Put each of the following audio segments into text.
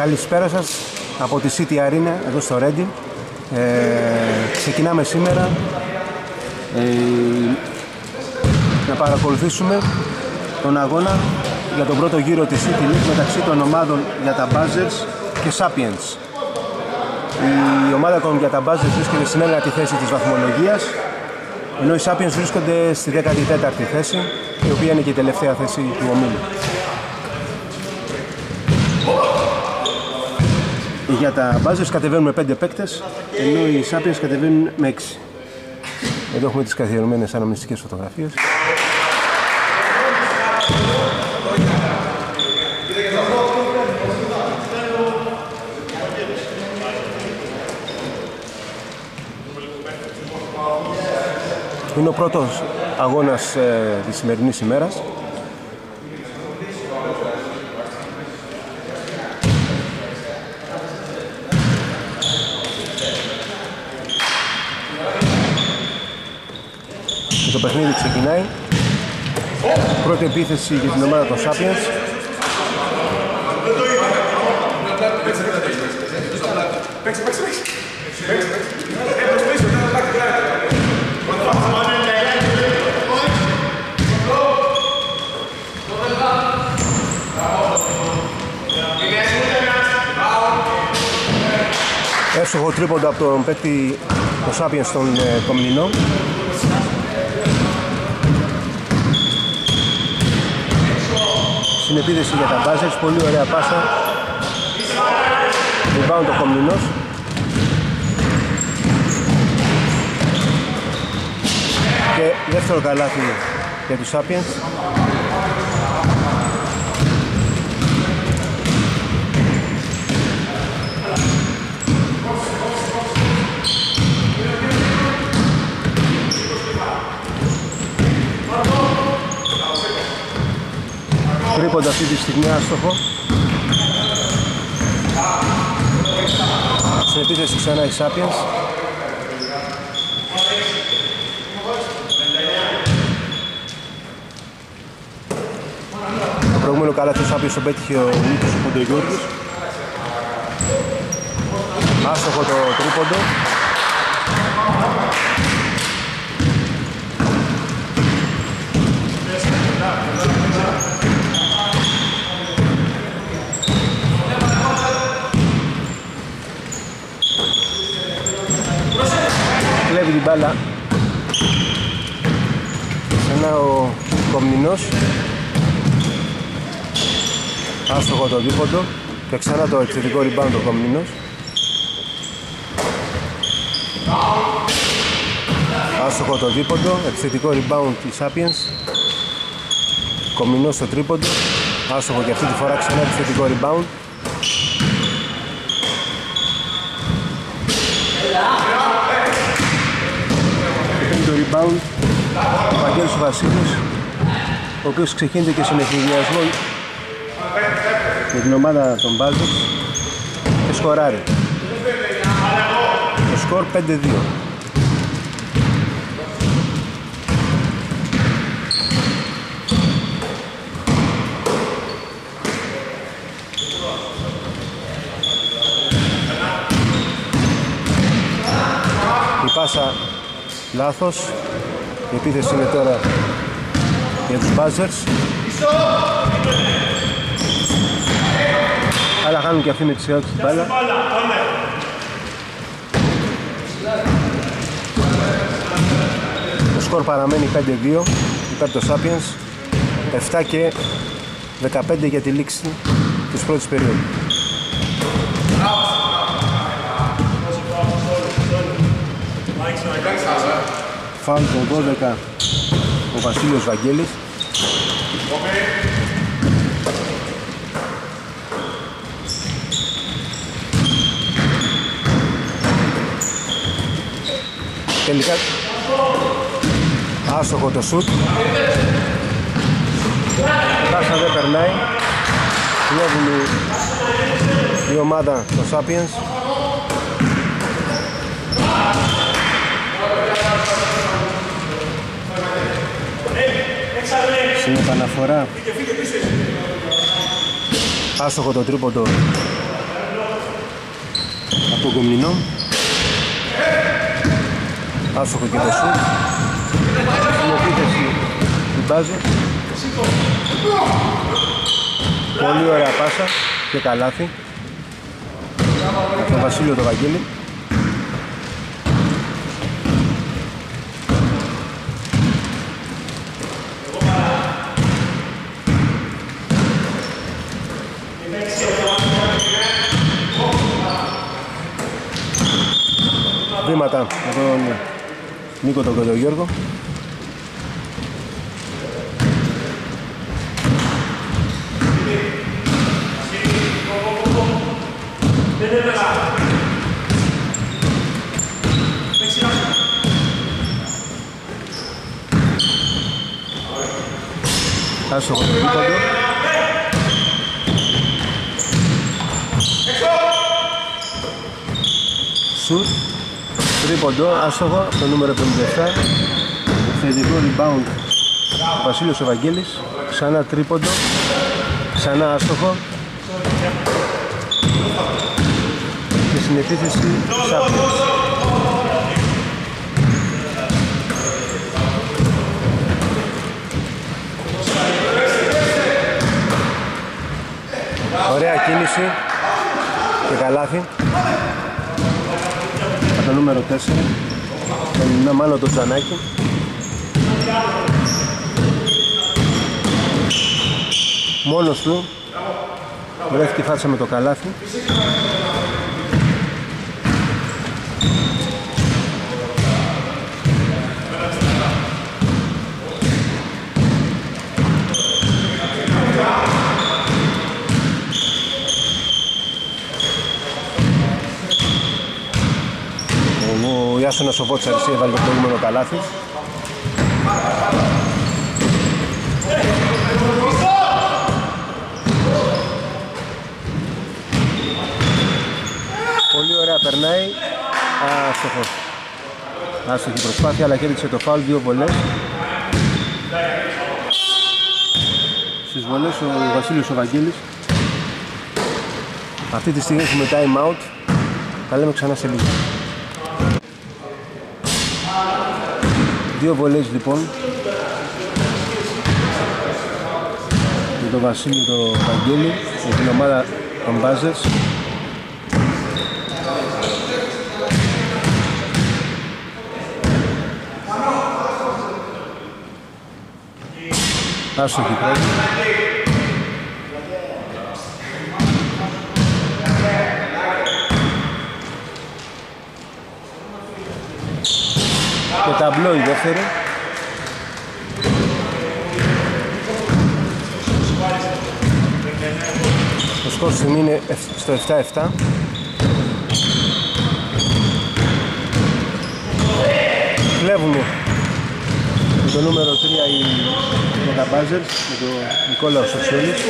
Καλησπέρα σας από τη City Arena εδώ στο Reading. Ε, ξεκινάμε σήμερα ε, να παρακολουθήσουμε τον αγώνα για τον πρώτο γύρο της City League μεταξύ των ομάδων για τα Buzzers και Sapiens. Η ομάδα των για τα Buzzers βρίσκεται στην ένατη θέση της βαθμολογίας ενώ οι Sapiens βρίσκονται στη 14η θέση η οποία είναι και η τελευταία θέση του ομίλου. Για τα Buzzers κατεβαίνουν με 5 παίκτες ενώ οι Sapiens κατεβαίνουν με 6. Εδώ έχουμε τις καθιερωμένες αναμνηστικές φωτογραφίες. Είναι ο πρώτος αγώνας ε, της σημερινής ημέρας. Και το παιχνίδι ξεκινάει. Πρώτη επίθεση για την ομάδα των Sapiens. Παίξε, παίξε, παίξε. Εύστοχο τρίποντο από τον παίκτη των Σάπιεν στον ε, Κομνηνό. Συνεπίδεση για τα Buzzers, πολύ ωραία πάσα. Rebound το Κομνηνός. Και δεύτερο καλάθι για τους Sapiens. Τρίποντα αυτή τη στιγμή άστοχο. Στην επίθεση ξανά η Sapiens το προηγούμενο καλά του Sapiens τον πέτυχε ο Νίκος Ποντογιώργης άστοχο το τρίποντο κλέβει την μπάλα. Ένα ο Κομνηνός Άστοχο το δίποντο και ξανά το εξαιρετικό rebound ο Κομνηνός Άστοχο το δίποντο, εξαιρετικό rebound της Sapiens. Κομνηνός στο τρίποντο. Άστοχο και αυτή τη φορά ξανά εξαιρετικό rebound το rebound ο Βαγγέλης Βασίλης ο οποίος ξεκίνησε και σε μεθυδιασμό με την ομάδα των Buzzards και σκοράρει. Το σκορ 5-2 η πάσα Λάθος. Η επίθεση είναι τώρα για τους Buzzers. Αλλά χάνουν και αυτοί με τη σειρά τους την μπάλα. Το σκορ παραμένει 5-2 υπέρ το Sapiens. 7 και 15 για τη λήξη της πρώτης περίοδου. Φάουλ το 12 ο Βασίλειος Βαγγέλης. Τελικά άστοχο το σουτ. Πάσα δεν περνάει. Βλέπουν η ομάδα των Sapiens Στην επαναφορά. Άστοχο το τρίποντο. Από τον Κομνηνό άστοχο και το σουτ. Στην επίθεση του Μπάζο πολύ ωραία πάσα και καλάθι. Από τον Βασίλειο το Βαγγέλη Βήματα με τον Νίκο τον Κοντογιώργο Άσοχο το τρίποντο. Σουτ. Τρίποντο, άστοχο, από το νούμερο 57. Θετικό rebound ο Βασίλειος Ευαγγέλης. Ξανά τρίποντο. Ξανά άστοχο. Και στην επίθεση Σάπιος. Ωραία κίνηση και καλάθι από το νούμερο 4 τον μάλλον το Τζανάκη. Μόνος του. Βρέθηκε φάτσα με το καλάθι Ο Ιάσονας ο Βότσαρης έβαλε το προηγούμενο καλάθι. Πολύ ωραία περνάει. Άστοχο. Άστοχη προσπάθεια αλλά κέρδισε το φάουλ δύο βολές. Στις βολές ο Βασίλειος ο Βαγγέλης. Αυτή τη στιγμή έχουμε time out. Τα λέμε ξανά σε λίγο Δύο βολές λοιπόν. Για τον Βασίλη το Βαγγέλη για την ομάδα των Buzzers Άστοχη πρώτη και ταμπλό η δεύτερη Το σκορ στιγμή είναι στο 7-7 Κλέβουν με το νούμερο 3 οι Μεταμπάζερς με τον Νικόλαο Σοξιόλης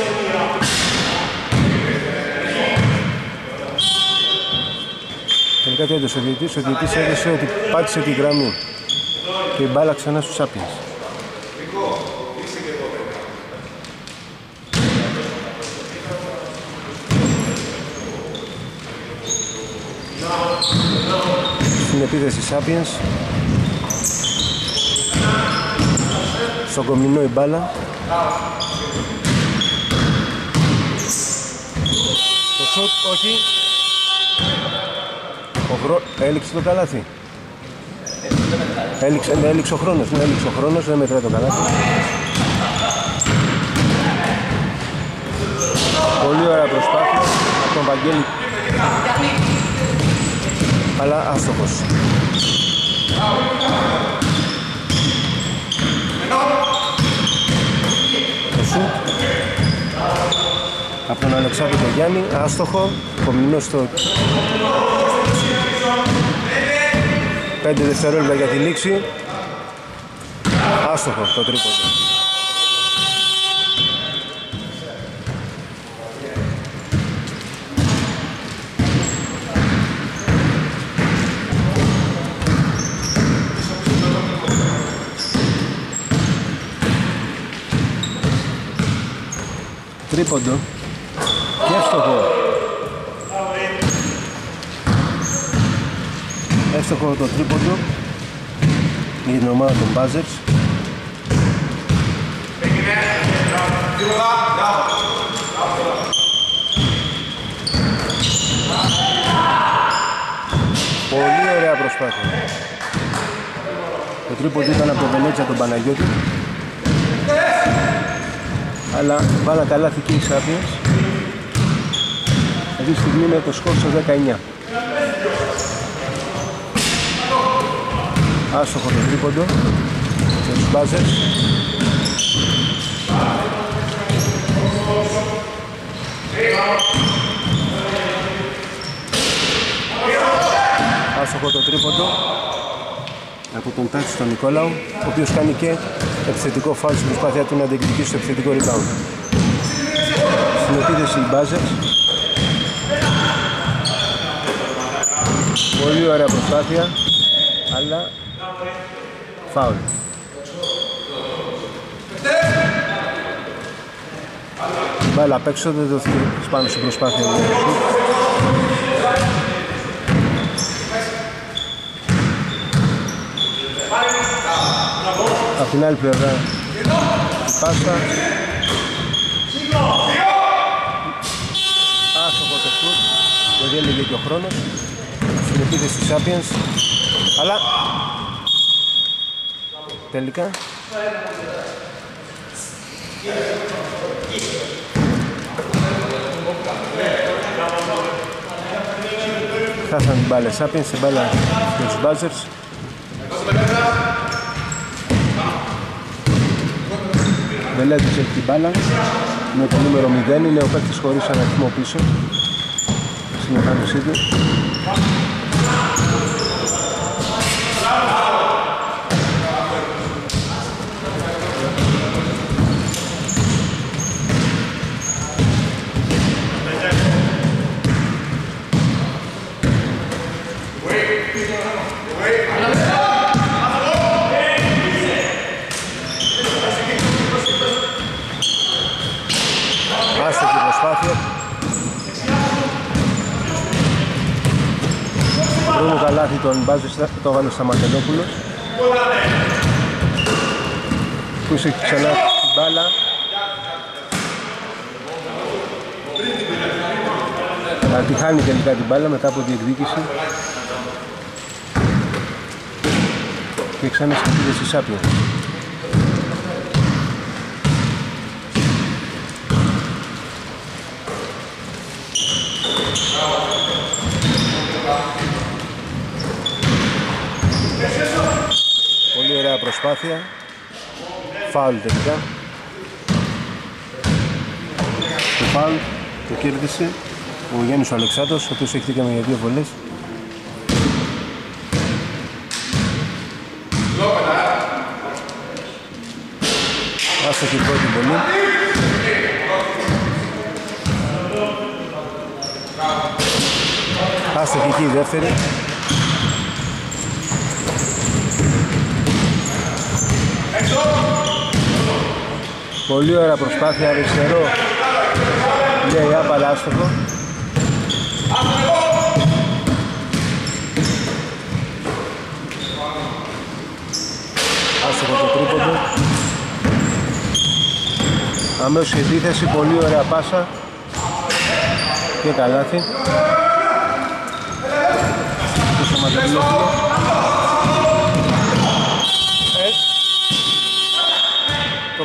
Τελικά τι έδωσε ο διαιτής, ο διαιτής έδωσε ότι πάτησε τη γραμμή και η μπάλα ξανά στους Άπιες. Στην επίθεση Σάπιενς. Στον κομινό η μπάλα. Το σουτ, όχι. Ο χρό... Έληξε το καλάθι Έληξε, ναι, έληξε ο χρόνος, ναι, έληξε ο χρόνος, δεν μετράει το καλάθι. Πολύ ωραία προσπάθεια από τον Βαγγέλη. Αλλά άστοχος. Το σουτ από τον Αλεξάνδρο τον Γιάννη, άστοχο, κομινό στο 5 δευτερόλεπτα για τη λήξη, άστοχο το τρίποντο. τρίποντο. Και εύστοχο Άστοχο το τρίποντο για την ομάδα των Buzzers. Πολύ ωραία προσπάθεια. Το τρίποντο ήταν από τον Βενέτσα τον Παναγιώτη. Αλλά βάλα καλά θική οι Σάπιες. Αυτή τη στιγμή είναι το σκορ στο 19. Άστοχο το τρίποντο για τους Buzzers. Άστοχο το τρίποντο από τον Τάτσι τον Νικόλαου ο οποίος κάνει και επιθετικό φάουλ στην προσπάθειά του να διεκδικήσει το επιθετικό rebound. Στην επίθεση οι Buzzers. Πολύ ωραία προσπάθεια αλλά φάουλ. Μπάλα απ' έξω δεν δόθηκε πάνω στην προσπάθεια του Απ' την άλλη πλευρά η πάσα Άστοχο το σουτ γιατί έλεγε και ο χρόνος. Στην επίθεση της Sapiens αλλά τελικά. Χάσαν την μπάλα Sapiens, την μπάλα για τους Buzzers Βελέτης έχει την μπάλα. Με το νούμερο 0 είναι ο παίκτης χωρίς αριθμό πίσω. Στην εμφάνισή του Άστοχη προσπάθεια. Πρώτο καλάθι τον Μπάζη το έβαλε στα Μαρτελόπουλος. Που είσαι ξανά την μπάλα. Αλλά τη χάνει τελικά την μπάλα μετά από διεκδίκηση. Και ξανά στην επίθεση Σάπια. Πολύ ωραία προσπάθεια. Φάουλ τελικά. Το φάουλ το κέρδισε ο Γιάννης ο Αλεξάνδρος, ο οποίος έχει δίκαιο για δύο βολές. Άστοχη πρώτη βολή. Άστοχη και η δεύτερη. Πολύ ωραία προσπάθεια αριστερό. Λέει άπαλα άστοχο. Άστοχο το τρίποντο. Αμέσως η επίθεση, πολύ ωραία πάσα. Και καλάθι. Το Σαματελόπουλο.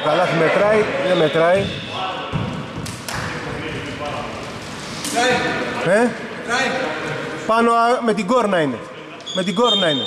Καλάθι μετράει, δεν μετράει. Ε; Πάνω α, με την κόρνα είναι. Με την κόρνα είναι.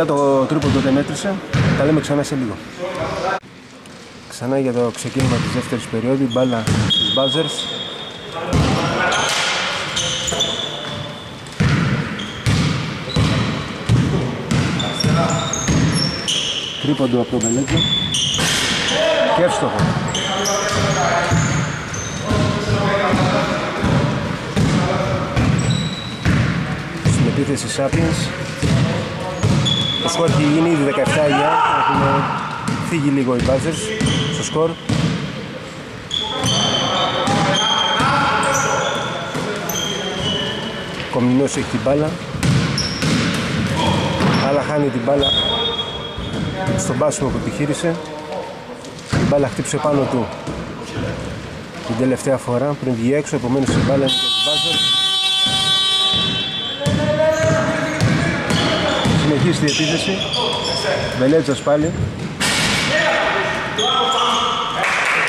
Τελικά το τρίποντο δεν μέτρησε. Τα λέμε ξανά σε λίγο. Ξανά για το ξεκίνημα της δεύτερης περίοδου. η Μπάλα στους Buzzers. Τρίποντο από τον Μπελέτζο. Και εύστοχο. Στην επίθεση Sapiens. Το σκορ έχει γίνει ήδη 17-9. Έχουν φύγει λίγο οι Buzzers στο σκορ. Κομινός έχει την μπάλα. Αλλά χάνει την μπάλα στον πάσιμο που επιχείρησε. Η μπάλα χτύψε πάνω του την τελευταία φορά πριν βγει έξω, επομένως η μπάλα είναι για την μπάζερ. Συνεχίζει η επίθεση. Βελέτζας πάλι.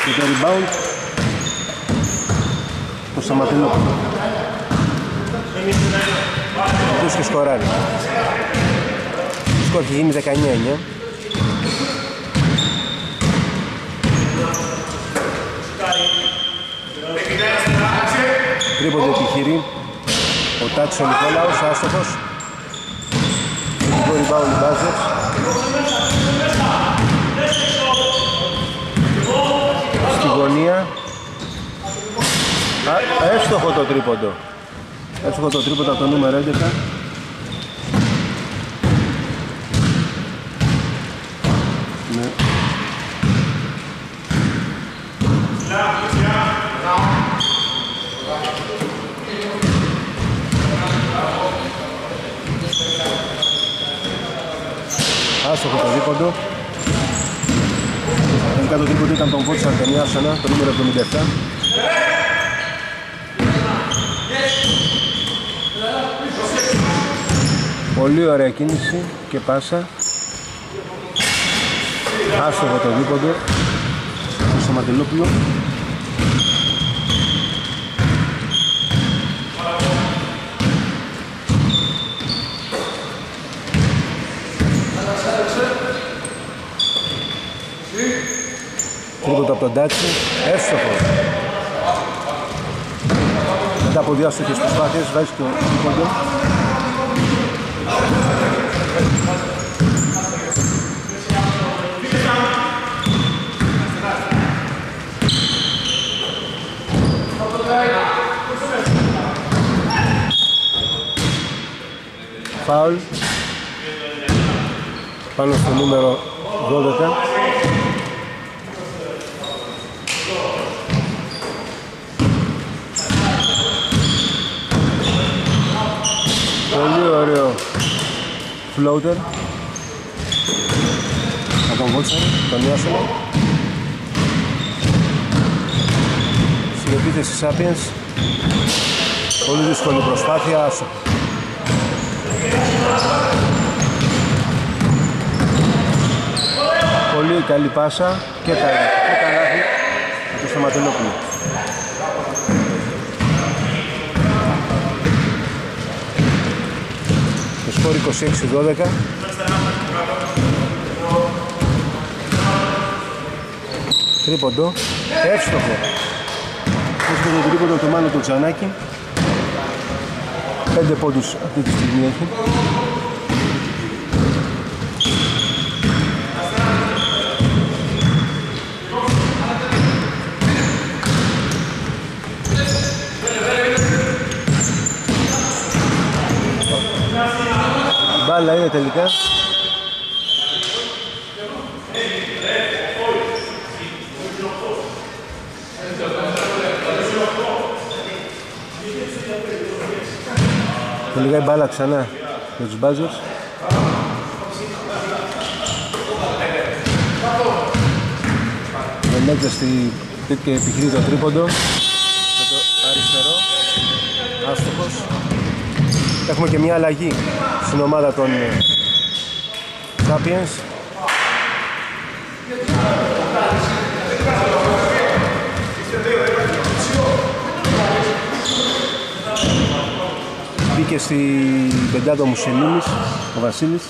Και το rebound το Σαματινόπουλο. Αυτός και σκοράρει. Το σκορ έχει γίνει 19-9. Τρίποντο επιχειρεί ο Τάτσο Νικόλαος, άστοχος. Θετικό rebound μπάζερ. Στη γωνία. Α, εύστοχο το τρίποντο. Εύστοχο το τρίποντο από το νούμερο 11. Ναι. Άστοχο το δίποντο. Τελικά το δίποντο ήταν τον Βότσα Αρτεμιάσανα, το νούμερο 77. Πολύ ωραία κίνηση και πάσα. Άστοχο το δίποντο. Στο Μαντελόπουλο. Από τον Τάτσι. Εύστοχος. Μετά από δύο άστοχες προσπάθειες βάζει το τρίποντο. Φάουλ πάνω στο νούμερο 12 Πολύ ωραίο floater από τον Βότσαρ, τον Ιάσονα στην επίθεση Sapiens πολύ δύσκολη προσπάθεια άσο Πολύ καλή πάσα και καλή και καλάθι από το Σταματελόπουλο σκορ 26-12 Τρίποντο. Εύστοχο. Εύστοχο το τρίποντο του Μάνου του Τζανάκη 5 πόντους αυτή τη στιγμή έχει Μπάλα είναι τελικά. Τελικά η μπάλα ξανά με τους Buzzers. Βελέτζα στη και επιχειρεί το τρίποντο. Με το αριστερό. Άστοχος. Έχουμε και μια αλλαγή στην ομάδα των Sapiens μπήκε στην πεντάδα ο Μουσελίνης, ο Βασίλης.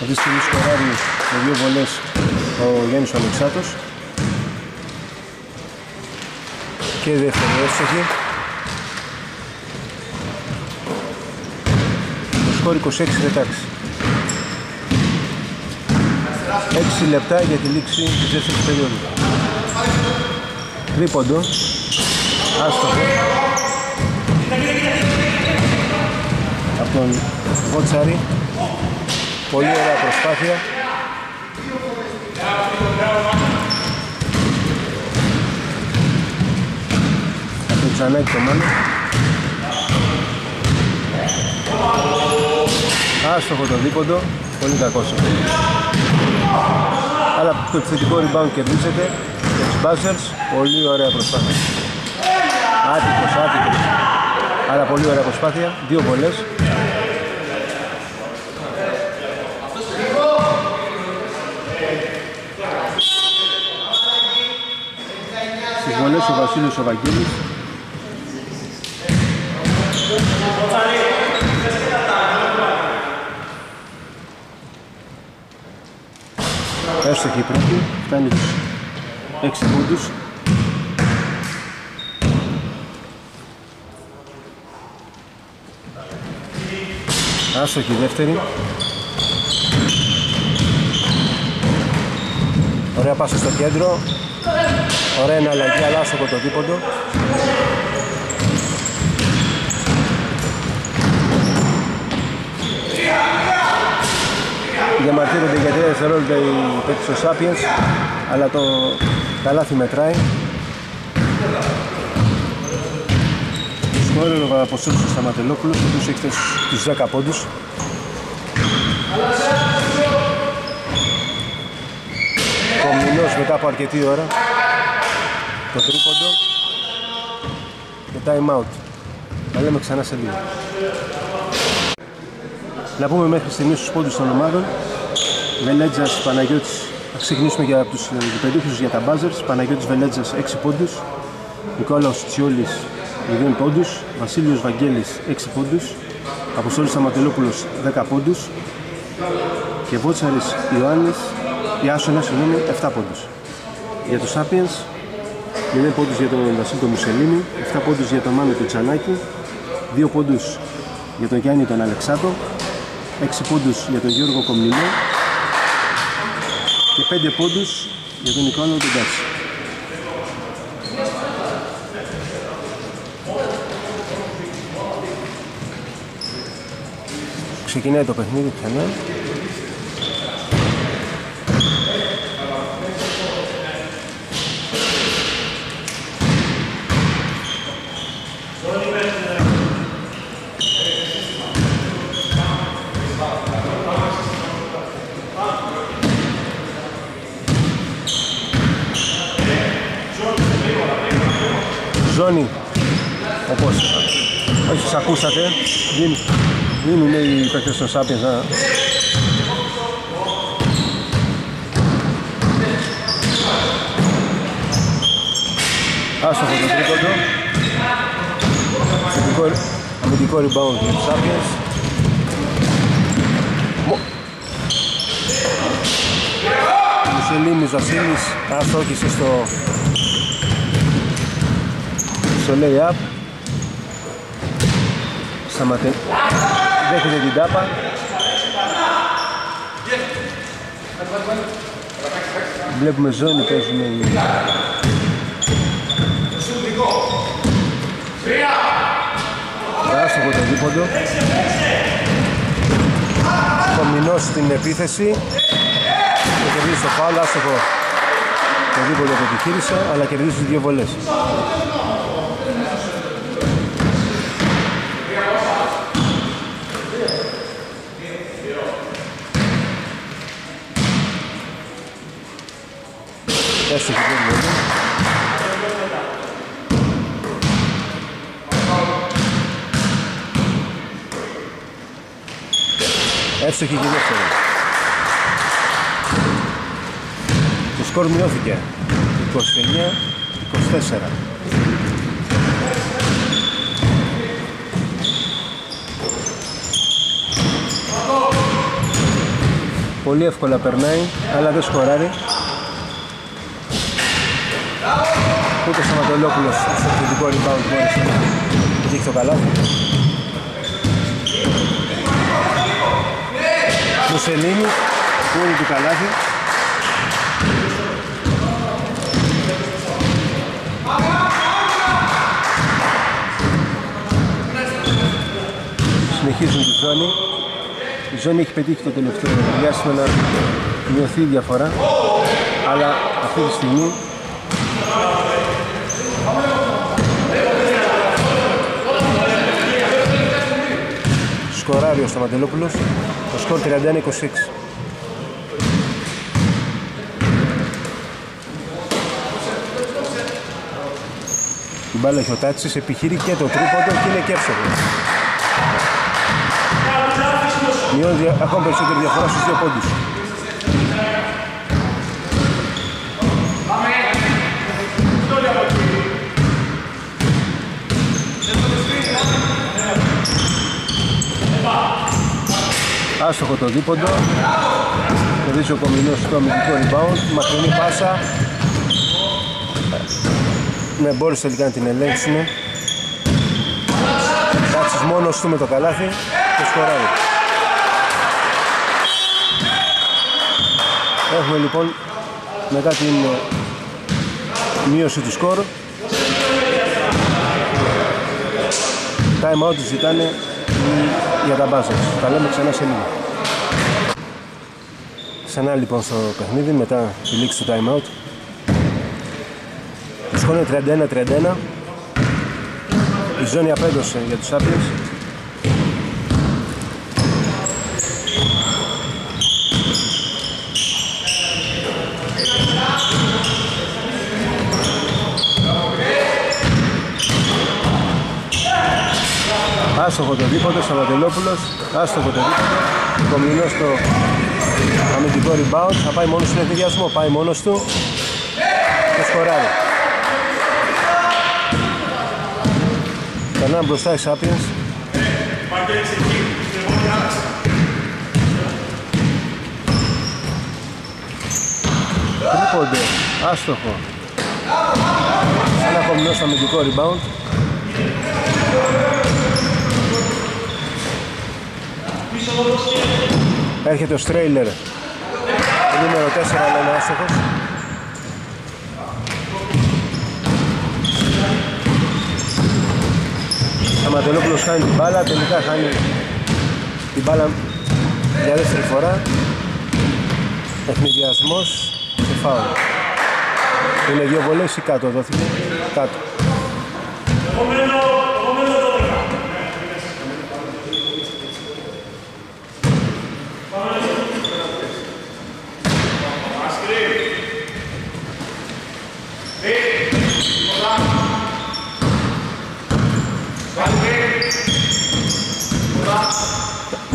Αυτή τη στιγμή σκοράρει με δύο βολές ο Γιάννης ο Αλεξάτος. Και δεύτερη εύστοχη. Σκορ 26-16. 6 λεπτά για τη λήξη της δεύτερης περίοδου. Τρίποντο. Άστοχο. Από τον Βότσαρη. Πολύ ωραία προσπάθεια. Από τον Τσανάκη το Μάνο. Άστοχο το δίποντο. Πολύ κακός αυτό. Αλλά το επιθετικό rebound κερδίζεται για τους buzzers. Πολύ ωραία προσπάθεια. Άτυπος, άτυπος. Αλλά πολύ ωραία προσπάθεια. Δύο βολές. Στις βολές ο Βασίλης ο Βαγγέλης. Έστοχη η πρώτη, φτάνει τους 6 πόντους. Άστοχη η δεύτερη. Ωραία πάσα στο κέντρο. Ωραία εναλλαγή, αλλά άστοχο το δίποντο. Διαμαρτύρονται για 3 δευτερόλεπτα οι παίκτες του Sapiens αλλά το καλάθι μετράει. Σκόρερ ο Αποστόλης ο Σταματελόπουλος ο οποίος έχει τους 10 πόντους. Κομινός μετά από αρκετή ώρα. Το τρίποντο. Και time out. Τα λέμε ξανά σε λίγο. Να πούμε μέχρι στιγμής τους πόντους των ομάδων Βελέτζας, Παναγιώτης, θα ξεκινήσουμε για τους διπεντούχους για τα buzzers. Παναγιώτης Βελέτζας 6 πόντους. Νικόλαος Τσιόλης 0 πόντους. Βασίλειος Βαγγέλης 6 πόντους. Αποστόλης Σαματελόπουλος 10 πόντους. Και Βότσαρης Ιωάννης Ιάσονα, συγγνώμη, 7 πόντους. Για τους Sapiens 0 πόντους για τον Βασίλη Μουσελίνη 7 πόντους για τον Μάνο του Τσανάκη 2 πόντους για τον Γιάννη τον Αλεξάτο 6 πόντους για τον Γιώργο Κομνηνό και 5 πόντους για τον Νικόλαο τον Τάτσι. Ξεκινάει το παιχνίδι ξανά. ζώνη όπως όσοι σας ακούσατε δίνουν, δίνουν οι παίκτες των Sapiens να Άστοχο το τρίποντο αμυντικό, αμυντικό rebound για τους Sapiens Μουσελίνης Βασίλης άστοχησε στο στο lay-up Σταματέ δέχεται την τάπα. Βλέπουμε ζώνη παίζουν οι Άστοχο το δίποντο Κομινός στην επίθεση. Και κερδίζει το φάουλ, άστοχο. Το δίποντο που επιχείρησε αλλά κερδίζει δύο βολές Έστοχη πρώτη βολή. Εύστοχη και δεύτερη. Το σκορ μειώθηκε 29-24. Πολύ εύκολα περνάει, αλλά δεν σκοράρει. και ο Σαματολόπουλος στο επιθετικό rebound μπόρεσε να το καλάθι. Μουσελίνη, κούρι του καλάθι. Συνεχίζουν τη ζώνη. Η ζώνη έχει πετύχει το τελευταίο. διάστημα, να μειωθεί η διαφορά. Αλλά αυτή τη στιγμή σκοράρει ο Σταματελόπουλος το σκορ 31-26 Η μπάλα έχει ο Τάτσης, επιχειρεί και το τρίποντο και είναι και εύστοχο. Μειώνει ακόμα περισσότερη διαφορά στους δύο πόντους. Άστοχο το δίποντο. Κερδίζει ο Κομινός στο αμυντικό rebound. Μακρινή πάσα. Ναι, μπόρεσε τελικά να την ελέγξουμε. Κάτσεις μόνος του με το καλάθι και σκοράρει. Έχουμε λοιπόν μετά την μείωση του σκορ time out ζητάνε για τα buzzers. Τα λέμε ξανά σε λίγο. Ξανά λοιπόν στο παιχνίδι μετά τη λήξη του time out. Το σκορ είναι 31-31. Η ζώνη απέδωσε για τους Sapiens. Άστοχο το δίποτε, Σαββατελόπουλος, άστοχο το δίποτε, Κομινός στο αμυντικό rebound, θα πάει μόνος στον εθνικιασμό, πάει μόνος του και σκοράρει. Περνάμε μπροστά οι Sapiens. Τρίποντε, άστοχο. Ένα κομινό στο αμυντικό rebound. Έρχεται ο Στρέιλερ. Το νούμερο 4 αλλά είναι άστοχος Αματελόπουλος χάνει την μπάλα Τελικά χάνει την μπάλα για δεύτερη φορά. Εχνιδιασμός σε φάουλ. Είναι δύο βολές ή κάτω δόθηκε Κάτω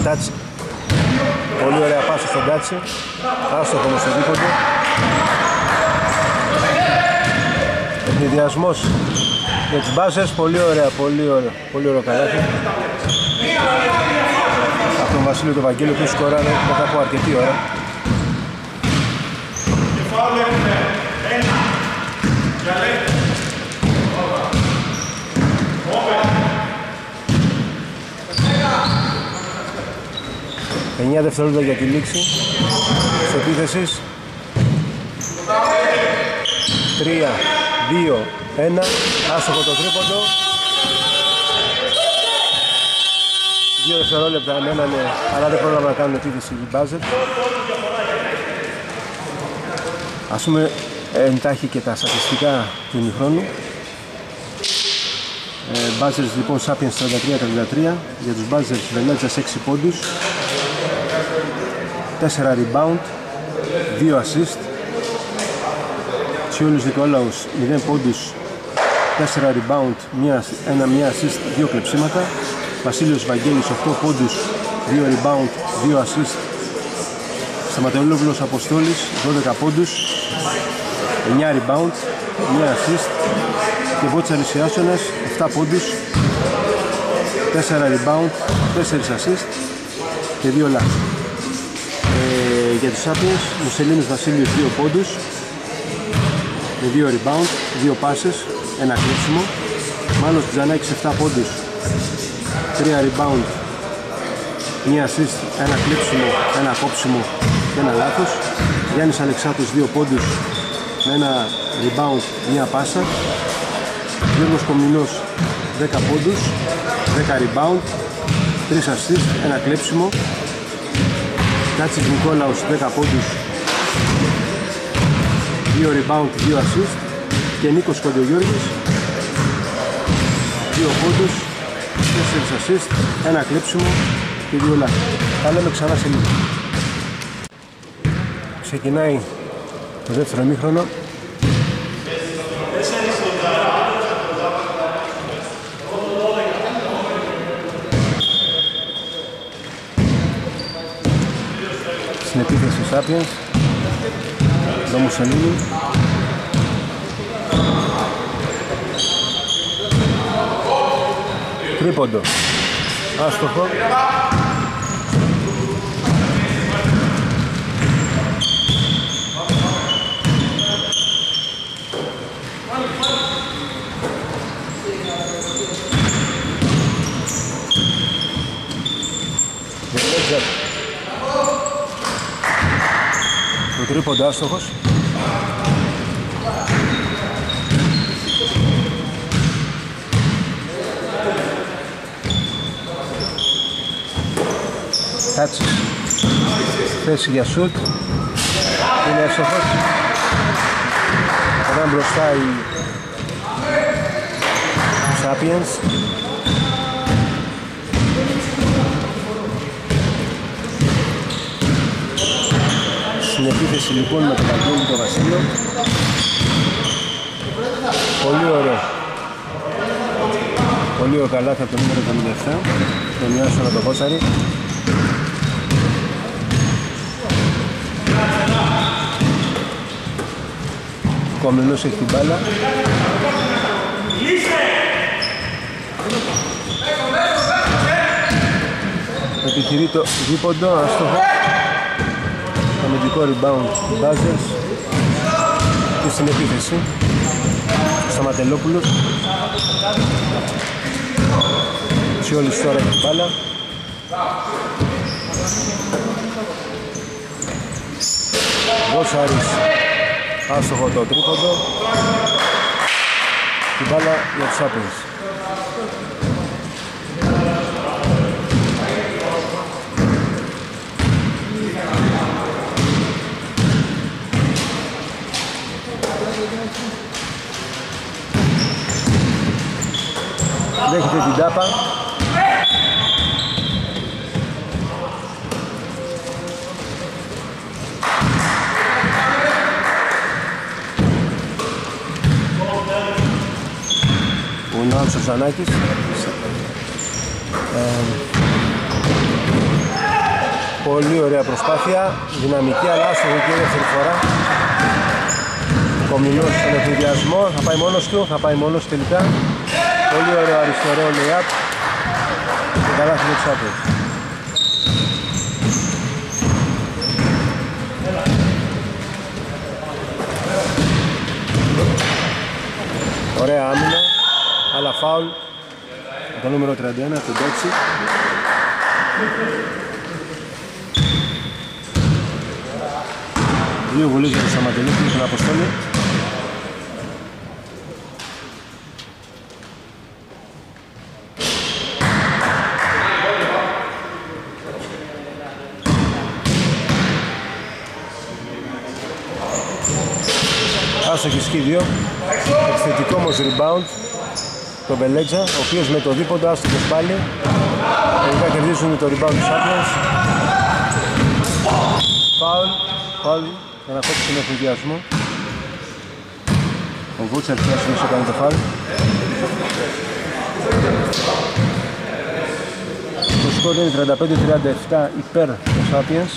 Τάτσι. Πολύ ωραία πάσα στον Τάτσι. Άστοχο όμως στο δίποντο. Ευνηδιασμός για τους μπάζες. Πολύ ωραία, πολύ ωραία. Πολύ ωραίο καλάθι. Από τον Βασίλειο του Βαγγέλιο που σκοράρε μετά από αρκετή ώρα. 9 δευτερόλεπτα για τη λήξη της επίθεσης. 3, 2, 1 άστοχο το τρίποντο. 2 δευτερόλεπτα ανένανε αλλά δεν πρόλαβα να κάνουν επίθεση η μπάζερ. Ας πούμε εντάχει και τα στατιστικά του ημιχρόνου. Ε, Buzzers λοιπόν Sapiens 33-33 για τους Buzzers Βελέτζας 6 πόντους 4 rebound, 2 assist. Τσιόλους Νικόλαους 0 πόντους, 4 rebound, 1, 1, 1 assist, 2 κλεψίματα. Βασίλειος Βαγγέλης 8 πόντους, 2 rebound, 2 assist. Σταματεολόβλος Αποστόλης 12 πόντους, 9 rebound, 1 assist. Και Βότσαρης Ιάσονας 7 πόντους, 4 rebound, 4 assist και 2 λάθη για τους Sapiens, Μουσελίνος Βασίλειος 2 πόντους. Με 2 rebound, 2 passes, ένα κλείψιμο Μάλλος Τζανάκης 7 πόντους. 3 rebound, 1 assist, ένα κλείψιμο, ένα κόψιμο και ένα λάθος. Γιάννης Αλεξάτος 2 πόντους με ένα rebound, μια πάσα. Γιώργος Κομινός 10 πόντους, 10 rebound, 3 assist, ένα κλέψιμο. Κάτσις Νικόλαους 10 πόντους, 2 rebound, 2 assist και Νίκος Κοντογιώργης 2 πόντους, 4 assist, ένα κλέψιμο και 2 λάθη. Τα λέμε ξανά σε λίγο. Ξεκινάει το δεύτερο μήχρονο. Στην επίθεση του Sapiens. Το Μουσολίνη. Τρίποντο. Άστοχο. Το τρίποντο άστοχος. Κάτσις. Θέση για σουτ. Είναι εύστοχος. Εδώ μπροστά οι Sapiens. Επίθεση λοιπόν με τον Αγγέλη το Βασίλειο. Πολύ ωραίο. Πολύ ωραίο καλάθι από το νούμερο 77. Τον Ιάσονα το Κότσαρη. Κομινός έχει την μπάλα. Επιχειρεί το δίποντο, άστοχο. Αμυντικό rebound του Buzzers και στην επίθεση Σταματελόπουλος Τσιόλης τώρα έχει την μπάλα. Βόσαρης άστοχο το τρίποντο. Την μπάλα για τους Άπενς Δέχεται την τάπα. Ο Νόαμς ο Ζανάκης. Ε, πολύ ωραία προσπάθεια, δυναμική αλλά άστοχη και δεύτερη φορά. Κομινός στον εφηδιασμό, θα πάει μόνος του, θα πάει μόνος τελικά. Πολύ ωραίο αριστερό layup και καλά του Τσάπες. Ωραία άμυνα, αλλά φάουλ το νούμερο 31, τον Τέτσι. Δύο βουλές για το Σαματελίκη και τον Αποστόλη. Άστοχη σκίδιο, εκθετικό όμως rebound. Το Μπελέτζα, ο οποίος με το δίποντο άστοχος πάλι. Τελικά κερδίζουν το rebound του Σάπλος Φάουλ, φάουλ για να κόψει τον εφηδιασμό ο Βούτσερ πιάσουν κάνει το φάουλ. Το σκόρ είναι 35-37 υπέρ του Sapiens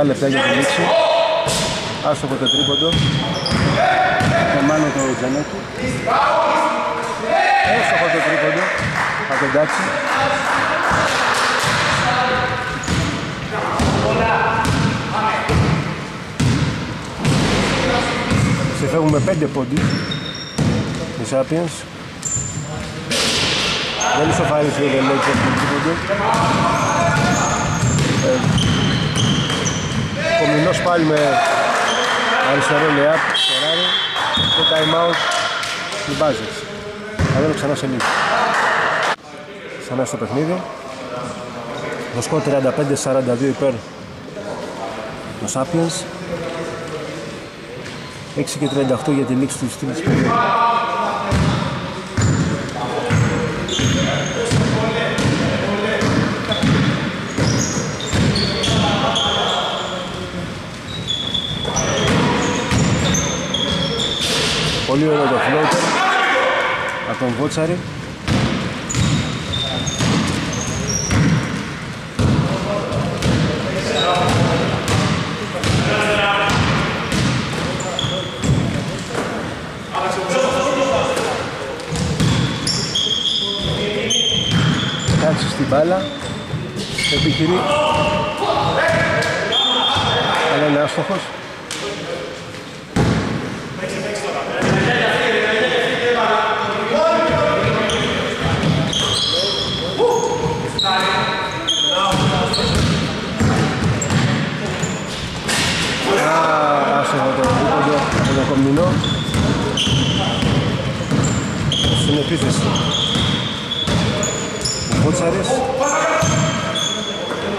7 λεπτά για την λήξη. Άστοχο το τρίποντο. Το μάνο το Τζανέκι. Άστοχο το τρίποντο. Από τον Τάτσι. Ξεφεύγουμε πέντε πόντι. Οι Sapiens. Δεν ισοφάρισε ο Δελέκης αυτό το τρίποντο. Κομινός πάλι με αριστερό layup, σεράρι και time out του Buzzers. Θα δούμε ξανά σε λίγο. Ξανά στο παιχνίδι. Το σκορ 35-42 υπέρ το Sapiens. 6 και 38 για τη λήξη του στήλης Πολύ ωραίο το floater από τον Βότσαρη. Κάτσε στην μπάλα. Επιχειρεί. Αλλά είναι άστοχος. άστοχο το τρίποντο από το κομινό. Στην επίθεση. Ο Βότσαρης.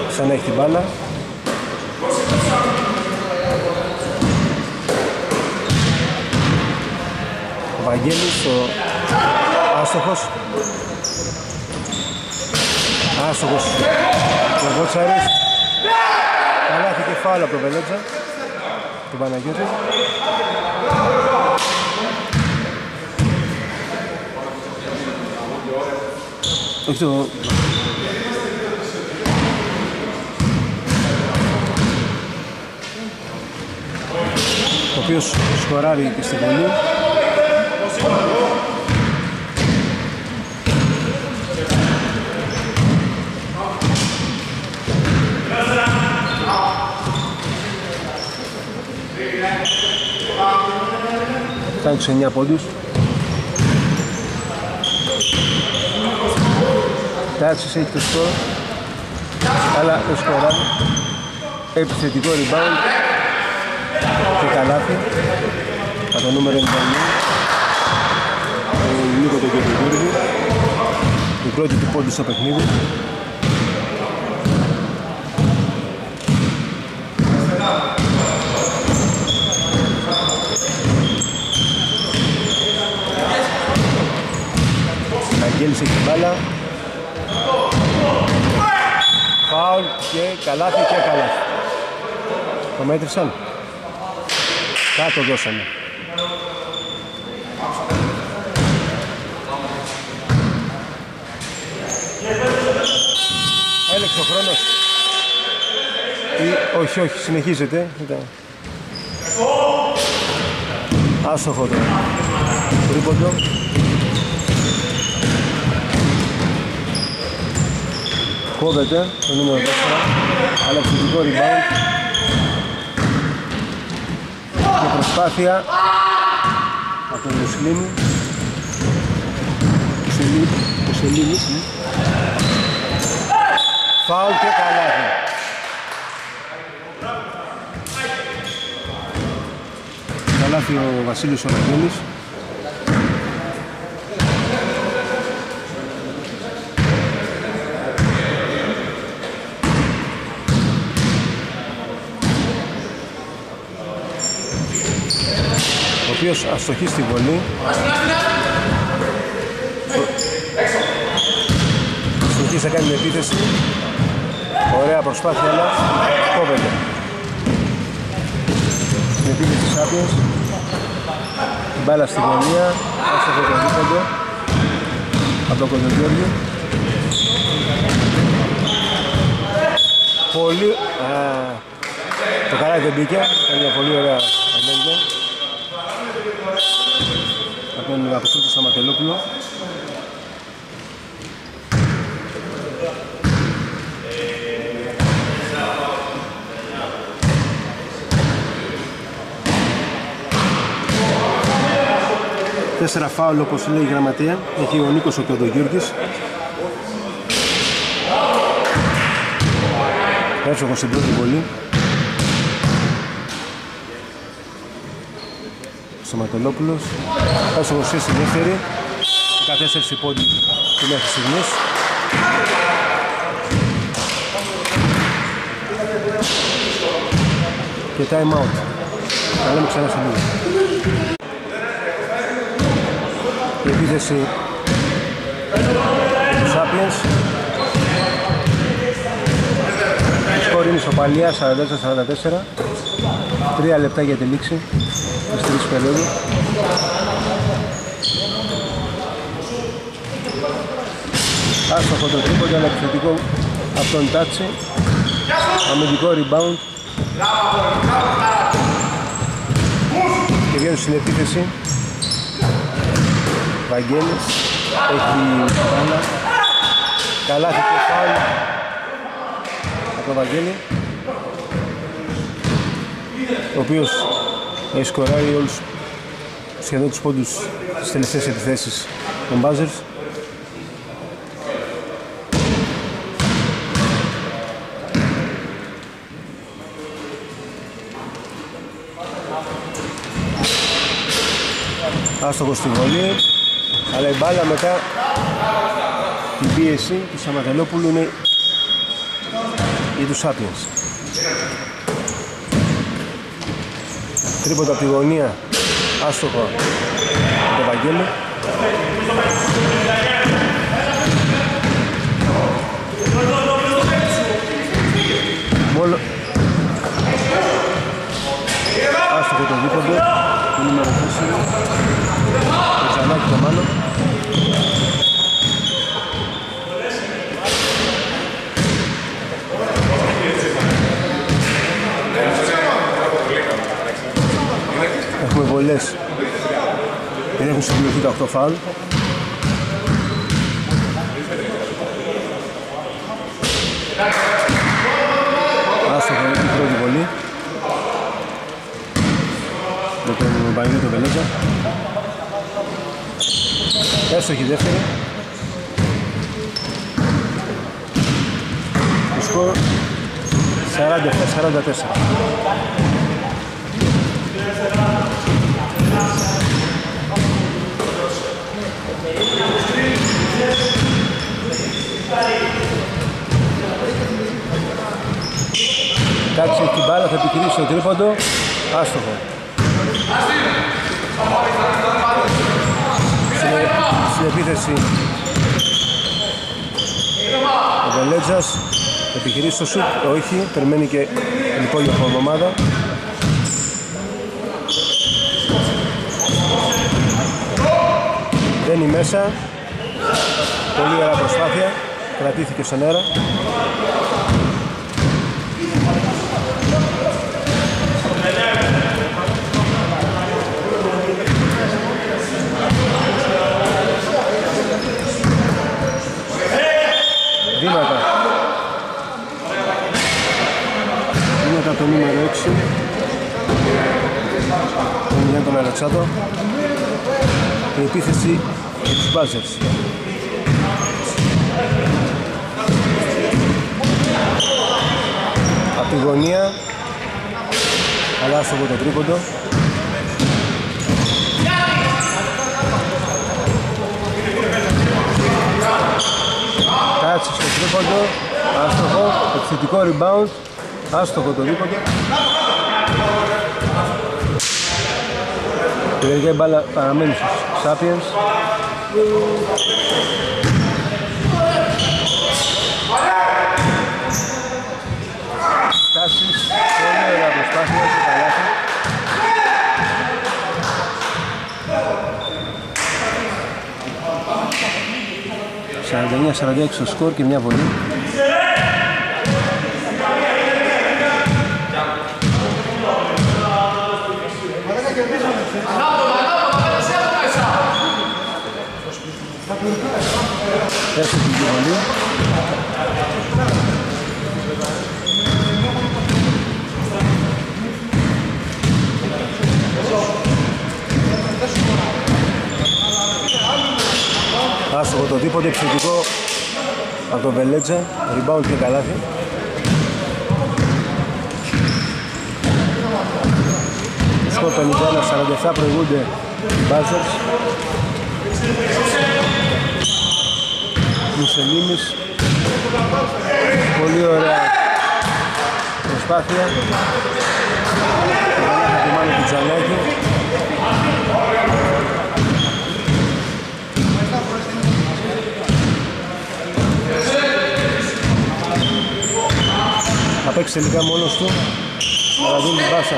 Ξανά έχει την μπάλα. Ο Βαγγέλης, ο άστοχος. Άστοχος ο Βότσαρης. Καλά και φάουλ από τον Βελέτζα. Τον Παναγιώτη. Όχι το... Το οποίος σκοράρει και στη βολή. Κάνει τους 9 πόντους. Τάξης έχει το σκορ. Αλλά το σκοράρει. Επιθετικό rebound. Και καλάθι. Από το νούμερο 99. Ο Νίκο τον Κερδουργούργη. Η πρώτη του πόντου στο παιχνίδι. Αγγέλης έχει την μπάλα. Φάουλ και καλάθι και καλάθι. Το μέτρησαν. Κάτω δώσανε. Έλεξε ο χρόνος. Ή, όχι, όχι, συνεχίζεται. Κοίτα. Άστοχο το τρίποντο. Κόβεται το νούμερο 4. Αλλά ψηφικό rebound. Και προσπάθεια από τον Μουσλίμη. Μουσελίνης, ναι. Φάουλ και καλάθι. Καλάθι ο Βασίλης Οραγγέλης. Ο οποίος αστοχεί στη βολή. Συνεχίζει να κάνει την επίθεση. Ωραία προσπάθεια, αλλά κόβεται. Στην επίθεση της Άπιος. Την μπάλα στη γωνία. Άστοχο το δίποντο. Από τον Κοντογιώργιο. Πολύ... Α, το καράβι δεν μπήκε. Ήταν μια πολύ ωραία ενέργεια από τον Αποστόλη Σταματελόπουλο. Τέσσερα φάουλ όπως λέει η γραμματεία. Έχει ο Νίκος ο Κιοδογιώργης. Εύσοχος στην πρώτη βολή. Σταματολόπουλος Άσο Μωσής η δεύτερη 14 πόντι του μέχρι στιγμής. Και time out. Θα λέμε ξανά σε λίγο. Η επίθεση του Σάπιενς. Σκορ είναι ισοπαλία 44-44 3 λεπτά για τη λήξη της τρεις περίοδους. Άστοχο το τρίποντα, αλλά επιθετικό από τον Τάτσι. Αμυντικό rebound. Και βγαίνουν στην επίθεση. Βαγγέλης έχει πάνω. Καλά και φάουλ από τον Βαγγέλη. Ο οποίος έχει σκοράρει όλους σχεδόν τους πόντους στις τελευταίες επιθέσεις των Buzzers. άστοχος στη βολή αλλά η μπάλα μετά την πίεση του Σαματελόπουλου είναι η τους Σάπιενς τρίποτα από τη γωνία. Άστοχο. Από το Βαγγέλη Μόνο άστοχο το δίποντο το νούμερο 4 Μάκη το Μάνο. Έχουμε βολές. Δεν έχουν συμπληρωθεί τα 8 φάουλ. Άστοχο είναι η πρώτη βολή. Με τον Παναγιώτο Βελέτζα. Έστοχη δεύτερη. Το σκορ 47-44. Εντάξει, την μπάλα θα επιχειρήσει το τρίποντο. Άστοχο. Στην επίθεση. Ο Βελέτζας επιχειρήσει το σουτ, όχι, περιμένει και την υπόλοιπη ομάδα Μπαίνει μέσα πολύ ωραία προσπάθεια κρατήθηκε στον αέρα βήματα. Βήματα το νούμερο 6. Τον Γιάννη τον Αλεξάνδρο. Η επίθεση για τους Μπάζερς. Από τη γωνία. Αλλά στο το τρίποντο. Κάτσε στο τρίποντο, άστοχο, επιθετικό rebound, άστοχο το δίποντο. Η τελική μπάλα παραμένει στους Sapiens. Τάσεις, πολύ ωραία προσπάθεια στο καλάθι. 49-46 το σκορ και μια βολή. Δεύτερη την βολή. Άστοχο το τίποτε, επιθετικό από τον Βελέτζα, rebound και καλάθι. Σκορ 51-47 προηγούνται οι Buzzers. Μουσελίνης. Πολύ ωραία προσπάθεια. Θα του Μάνου Κουτζανάκη. Θα παίξει τελικά μόνος του. Αλλά δίνει μπάσα.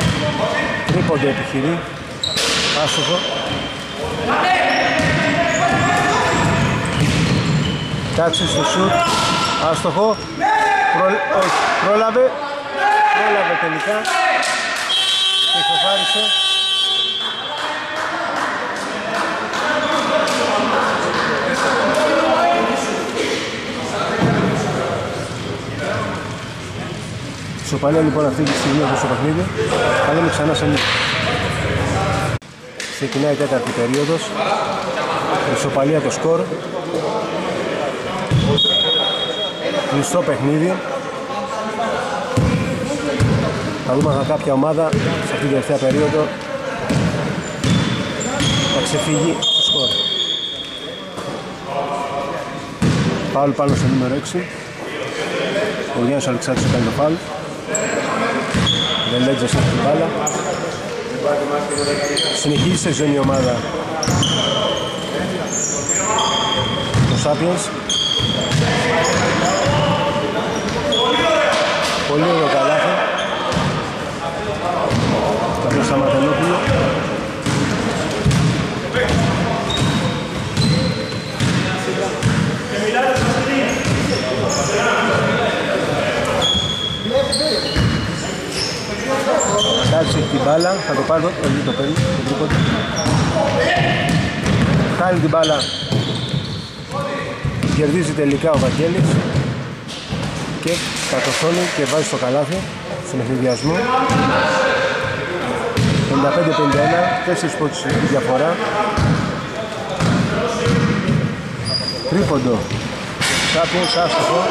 Τρίποντο επιχειρεί. Άστοχο. Κάτσε στο σουτ. Άστοχο. Προ... Όχι. Πρόλαβε. Πρόλαβε τελικά. Και ισοφάρισε. Ισοπαλία λοιπόν αυτή τη στιγμή εδώ στο παιχνίδι. Θα λέμε ξανά σε λίγο. Ξεκινάει η τέταρτη περίοδος. Ισοπαλία το σκορ. Κλειστό παιχνίδι. Θα δούμε αν κάποια ομάδα σε αυτή την τελευταία περίοδο θα ξεφύγει το σκορ. Φάουλ πάνω στο νούμερο 6. Ο Γιάννης Αλεξάκης κάνει το φάουλ. Βελέτζες έχει την μπάλα. Συνεχίζει σε ζώνη ομάδα το Sapiens. Πολύ ωραίο καλάθι. Κάποιος Σαματελόπουλο. Εντάξει, έχει την μπάλα, θα το πάρω, όχι το παίρνει, το τρίποντο. Χάνει την μπάλα, κερδίζει τελικά ο Βαγγέλης και κατορθώνει και βάζει στο καλάθι, στον ευθυνδιασμό. 55-51, τέσσερις πόντους διαφορά. Τρίποντο, κάποιος άστοχο.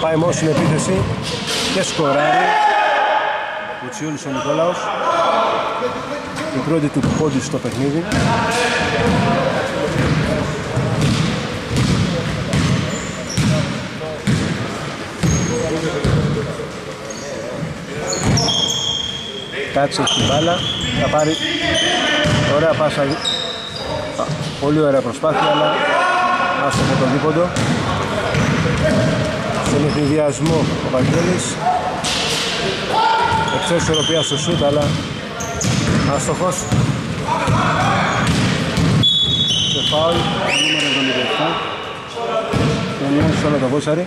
Πάει μόνο στην επίθεση και σκοράρει. Κουτσιούλης ο Νικόλαος. Η πρώτη του πόντη στο παιχνίδι. Κάτσε την μπάλα. Θα πάρει ωραία πάσα. Πολύ ωραία προσπάθεια, αλλά άστοχο τον δίποντο στον εφηδιασμό ο Βαγγέλης εξαίρεση ισορροπία στο σούτ αλλά άστοχος. Και φάουλ νούμερο 77 και νιώθει σε όλα τα βότσαρι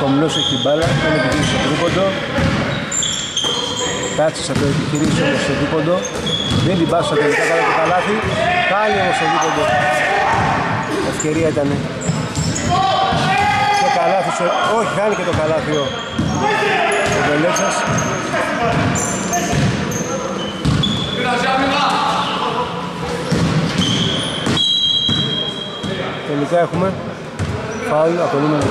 Κομνός έχει την μπάλα, είναι επιτυχής στο τρίποντο. Τάτσις θα το επιχειρήσει όμως στο δίποντο Δεν την πάσα τελικά καλά το καλάθι Πάλι όμως στο δίποντο Ευκαιρία ήταν Το καλάθι στο... Όχι, χάνει και το καλάθι ο, ο Βελέτσας Τελικά έχουμε φάουλ από το νούμερο 3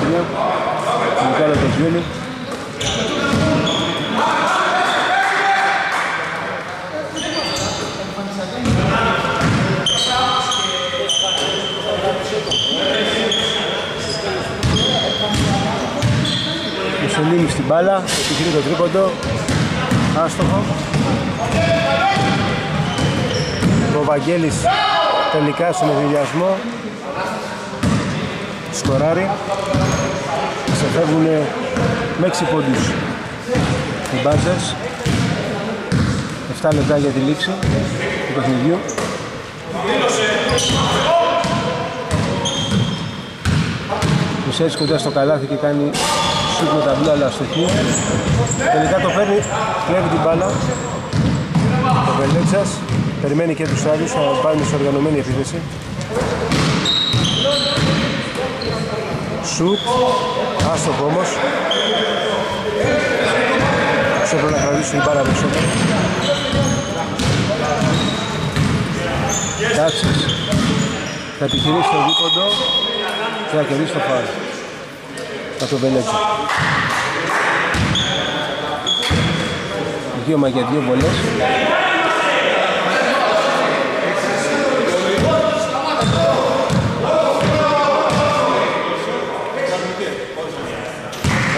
Μικάλο Τεσβίλη Μουσολίνη στην μπάλα, επιχειρεί το τρίποντο, άστοχο. Ο Βαγγέλης τελικά στον ευηδιασμό σκοράρει. Ξεφεύγουν με 6 πόντους οι μπάζερς. 7 λεπτά για τη λήξη του παιχνιδιού. Μισέλης κοντά στο καλάθι και κάνει σουτ με ταμπλό αλλά αστοχή. Τελικά το παίρνει, κλέβει την μπάλα. Ο Βελέτσας περιμένει και τους άλλους, θα πάνε σε οργανωμένη επίθεση. Σουτ, άστοχος όμως. Ξέρω να κρατήσουν την μπάλα περισσότερο. Τάξης θα επιχειρήσει το δίποντο και θα κερδίσει το φάουλ. Θα το Βελέτσα. Βίωμα για δύο βολές.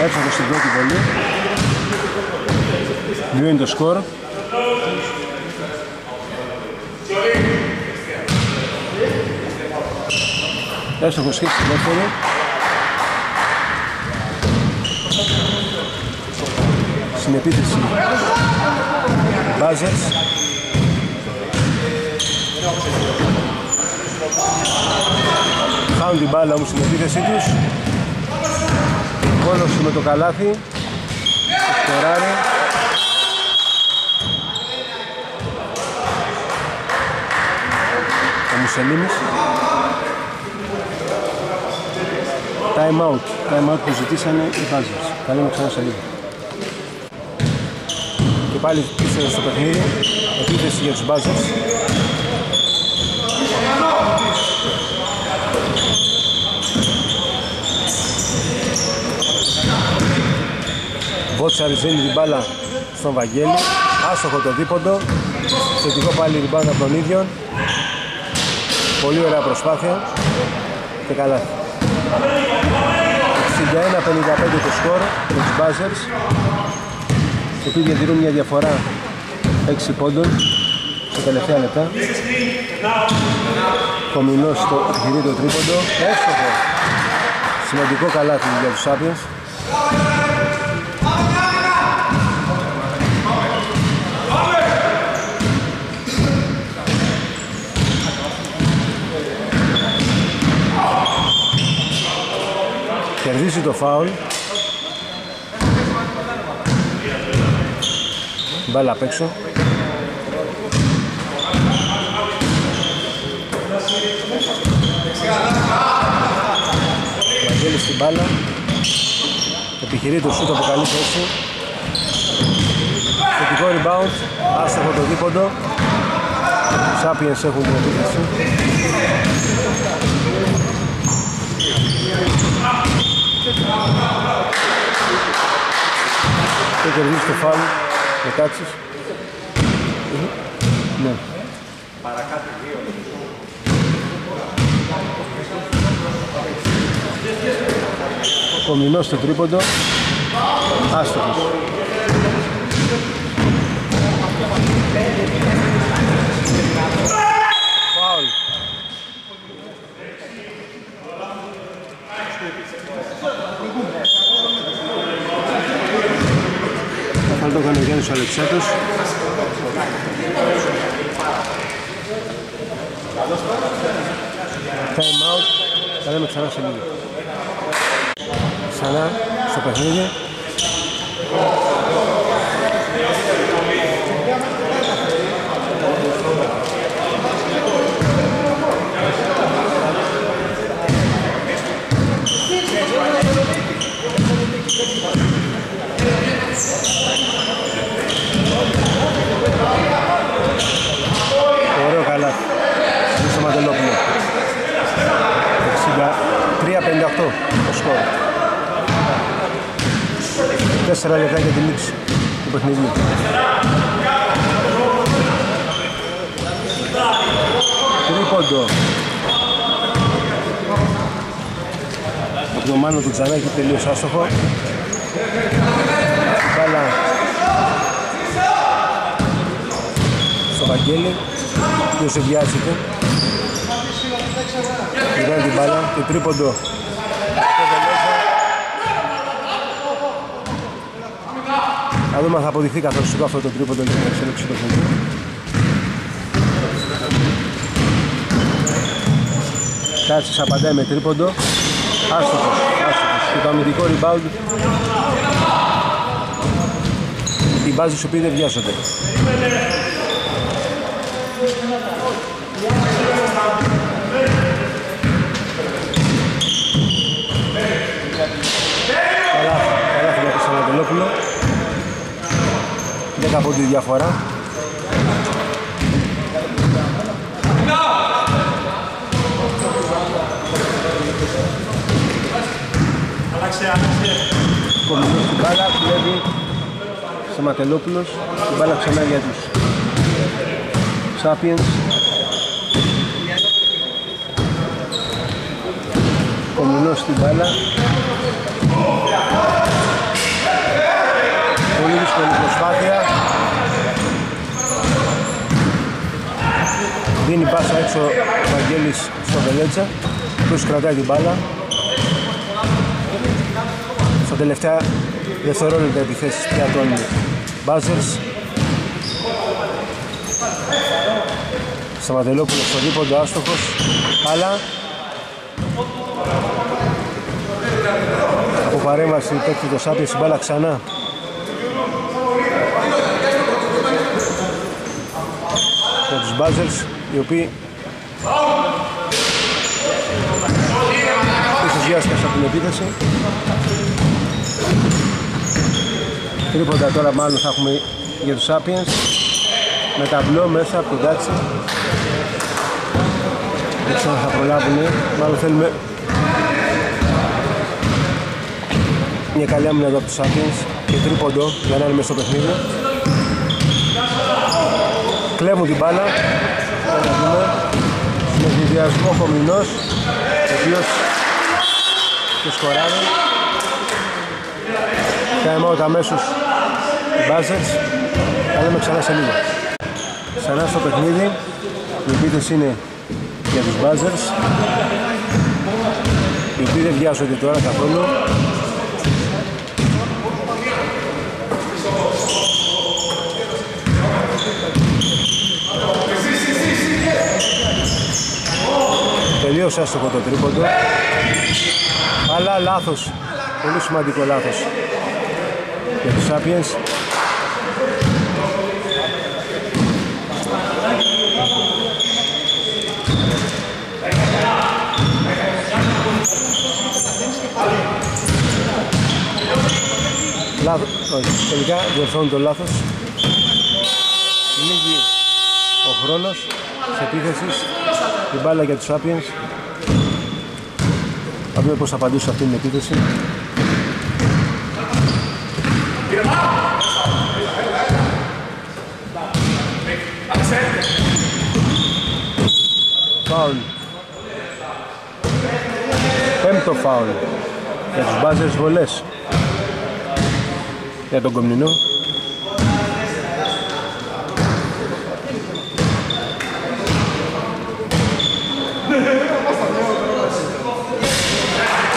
Έξω στην πρώτη βολή. Δύο είναι το σκορ. Έστοχο σχέση στη δεύτερη. Στην επίθεση Μπάζερς. Χάνουν την μπάλα όμως στην επίθεση τους. Μόνος με το καλάθι. Σκοράρει. Ο Μουσελίνης. Time out. Time out που ζητήσανε οι Buzzers. Καλή μου ξανά σε λίγο. Και πάλι πίσω στο παιχνίδι. Επίθεση για τους Buzzers. Βότσαρης δίνει την μπάλα στον Βαγγέλη. Άστοχο το δίποντο. Θετικό πάλι rebound από τον ίδιο. Πολύ ωραία προσπάθεια. Και καλά. 61-55 το σκορ με τους Buzzers οι οποίοι διατηρούν μια διαφορά 6 πόντων στα τελευταία λεπτά. Κομινός στο χειρί το τρίποντο. Έστοχο σημαντικό καλάθι για τους Sapiens κερδίσει το φάουλ μπάλα απ' έξω. Βαγγέλης στην μπάλα. Επιχειρεί το σούτ από καλή θέση θετικό rebound άστοχο το δίποντο Σάπιενς έχουν την επίθεση και κερδίσει το φάουλ με τάξεις ναι. Παρακάτω δύο. Κομινός στο τρίποντο. Άστοχος το έκανε ο Γιάννης Αλεξάτος. Time out. Θα λέμε ξανά σε λίγο. Ξανά στο παιχνίδι. Ωραίο καλά. Είναι στο Μαντελόπουλο. 63-58 το σκορ. 4 λεπτά για τη λήξη του παιχνιδιού. Τρίποντο. Από το Μάνο του Τζανάκη τελείως άστοχο. Μπάλα στο Βαγγέλη ποιος βιάζεται Βγάζει την μπάλα και τρίποντο Θα δούμε αν θα αποδειχθεί καθοριστικό αυτό το τρίποντο για την εξέλιξη του παιχνιδιού. Κάτσις απαντάει με τρίποντο. Άστοχος, άστοχος. Και το αμυντικό rebound. Οι μπάζες οι οποίοι δεν βιάζονται. Καλά, καλά για το Σανατολόπουλο. 10 από τη διαφορά. Κομινός στην μπάλα, κλέβει Σαματελόπουλος την μπάλα ξανά για τους Sapiens Κομινός στην μπάλα. Πολύ δύσκολη προσπάθεια Δίνει πάσα έξω ο Βαγγέλης στο Βελέτσα Ποιος κρατάει την μπάλα. Στα τελευταία δευτερόλεπτα επιθέσεις πια των Buzzers Σταματελόπουλος στο δίποντο άστοχος αλλά από παρέμβαση παίκτη το Σάπιος η μπάλα ξανά. Για τους Buzzers οι οποίοι ίσως από την επίθεση. Τρίποντα τώρα μάλλον θα έχουμε για τους Sapiens με ταμπλό μέσα από την τάξη δεν ξέρω αν θα προλάβουν μάλλον θέλουμε μια καλή άμυνα εδώ από τους Sapiens και τρίποντο για να είναι μέσα στο παιχνίδι. Κλέβουν την μπάλα για να δούμε με διδιασμό Κομινός ο οποίος και σκοράρει. Time out αμέσως Buzzers. Θα λέμε ξανά σε λίγο. Ξανά στο παιχνίδι. Η επίθεση είναι για τους Buzzers. Οι οποίοι δεν βιάζονται τώρα καθόλου Τελείωσε άστοχο το τρίποντο αλλά λάθος. Πολύ σημαντικό λάθος. Για τους Sapiens. Λάθος, όχι, τελικά διορθώνει το λάθος. Λίγη ο χρόνος της επίθεσης. Την μπάλα για τους Sapiens. θα δούμε πώς θα απαντήσει αυτή την επίθεση. Φάουλ. Πέμπτο φάουλ. Για τους μπάζες βολές. Για τον Κομνηνό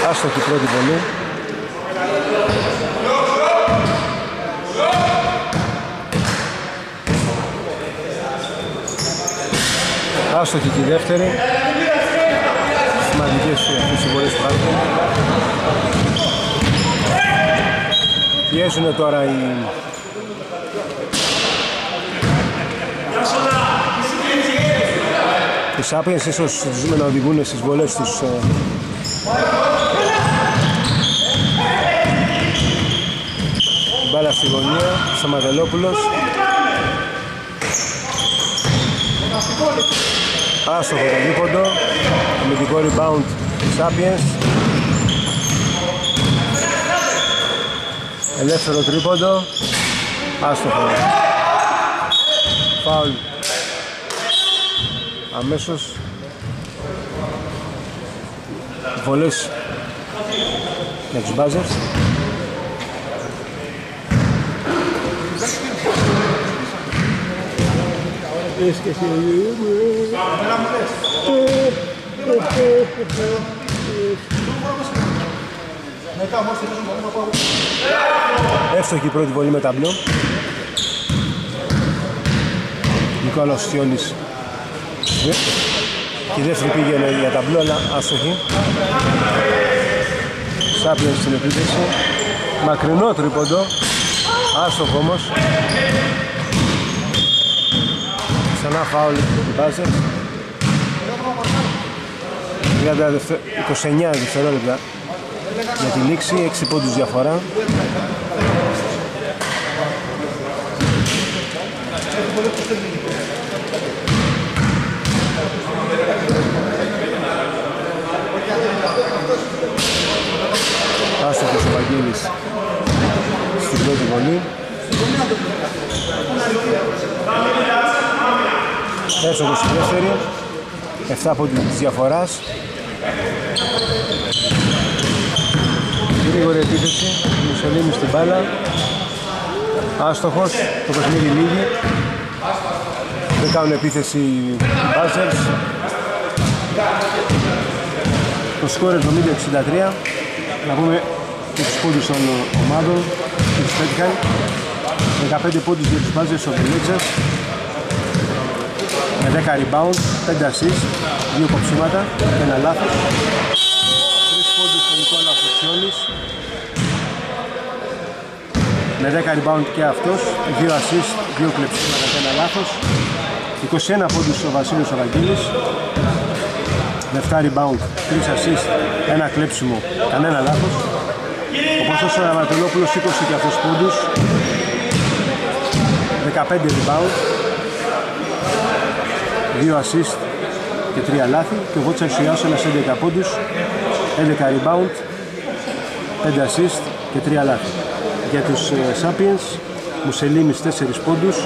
Άστοχη πρώτη βολή. Άστοχη και η δεύτερη. Σημαντικές αυτές οι βολές που Πιέζουν τώρα οι Οι Σάπιενς ίσως ζούμε να οδηγούν στις βολές τους Μπάλα στη γωνία, Σαμαδελόπουλος Άστοχο το δίποντο Αμυντικό rebound Sapiens Ελεύθερο τρίποντο Άστοχο. Φάουλ. Αμέσως. Βολές για τους Buzzers Εύστοχη η πρώτη βολή με ταμπλό Νικόλαος Στιώνης και η δεύτερη πήγαινε για ταμπλό αλλά άστοχη. Σάπιον στην επίθεση. Μακρινό τρίποντο. Άστοχο όμως ξανά φάουλ μπάζερ 29 δευτερόλεπτα για τη λήξη 6 πόντους διαφορά. Άστοχος ο Βαγγέλης στην πρώτη βολή Έσοδο στη δεύτερη. 7 από της διαφοράς. Γρήγορη επίθεση. Μουσολίνης στην μπάλα. Άστοχος. Το παιχνίδι λίγη. Δεν κάνουν επίθεση οι Buzzers. Το σκόρ 70-63. Να πούμε και τους πόντους των ομάδων. Τους πέτυχαν. 15 πόντους για τους Buzzers ο Μπελέτσας. Με 10 rebound, 5 assist, 2 κοψίματα και ένα λάθος. 3 πόντους στον Νικόλα Φωτσιόλης. Με 10 rebound και αυτός, 2 assist, 2 κλεψίματα και ένα λάθος. 21 πόντους ο Βασίλης Οραγγίλης. Με 7 rebound, 3 assist, ένα κλέψιμο, κανένα λάθος. Ο Ποσός ο Ανατολόπουλος 20 και αυτός πόντους. 15 rebound, 2 assist και 3 λάθη και ο Βότσαρ Ιάσονας 11 πόντους, 11 rebound, 5 assist και 3 λάθη. Για τους uh, Sapiens, Μουσελίνης 4 πόντους,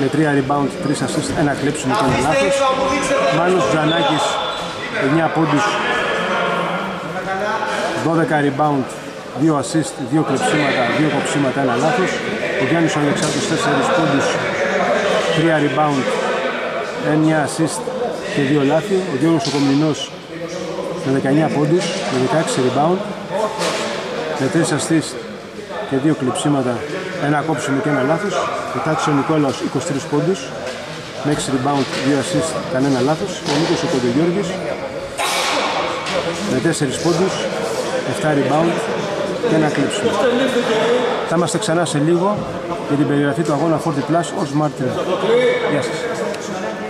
με 3 rebound, 3 assist, 1 κλέψιμο και 1 λάθος. Μάνος Τζανάκης 9 πόντους, 12 rebound, 2 assist, 2 κλεψίματα, 2 κοψίματα, 1 λάθος. Ο Γιάννης Αλεξάνδρος 4 πόντους, 3 rebound, 9 assist και 2 λάθη. Ο Γιώργος ο Κομινός με 19 πόντους, με 16 rebound, με 3 assist και 2 κλειψίματα, ένα κόψιμο και ένα λάθος. Μετά του ο Νικόλαος 23 πόντους, με 6 rebound, 2 assist, κανένα λάθος. Ο Νίκος ο Κοντογιώργης με 4 πόντους, 7 rebound και ένα κλείψιμο. Θα είμαστε ξανά σε λίγο για την περιγραφή του αγώνα 40 Plus ως Μάρτιν. Γεια σας.